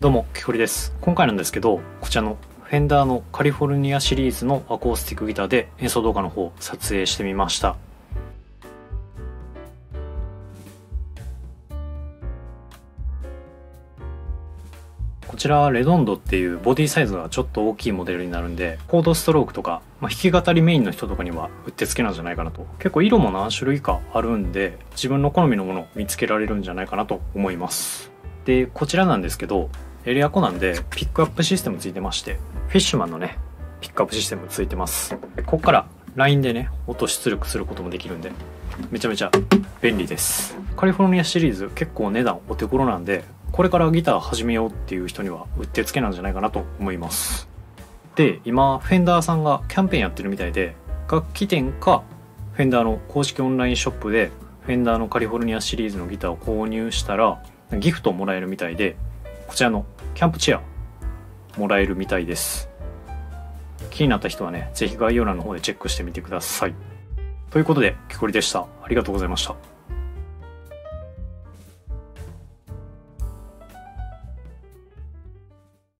どうも、きこりです。今回なんですけど、こちらのフェンダーのカリフォルニアシリーズのアコースティックギターで演奏動画の方を撮影してみました。こちらはレドンドっていうボディサイズがちょっと大きいモデルになるんでコードストロークとか、まあ、弾き語りメインの人とかにはうってつけなんじゃないかなと結構色も何種類かあるんで自分の好みのものを見つけられるんじゃないかなと思いますでこちらなんですけどエリアコなんでピックアップシステムついてましてフィッシュマンのねピックアップシステムついてます。こっから LINE でね音出力することもできるんでめちゃめちゃ便利です。カリフォルニアシリーズ結構値段お手頃なんでこれからギター始めようっていう人にはうってつけなんじゃないかなと思います。で今フェンダーさんがキャンペーンやってるみたいで楽器店かフェンダーの公式オンラインショップでフェンダーのカリフォルニアシリーズのギターを購入したらギフトをもらえるみたいでこちらのキャンプチェアもらえるみたいです。気になった人はね是非概要欄の方でチェックしてみてください。ということできこりでした。ありがとうございました。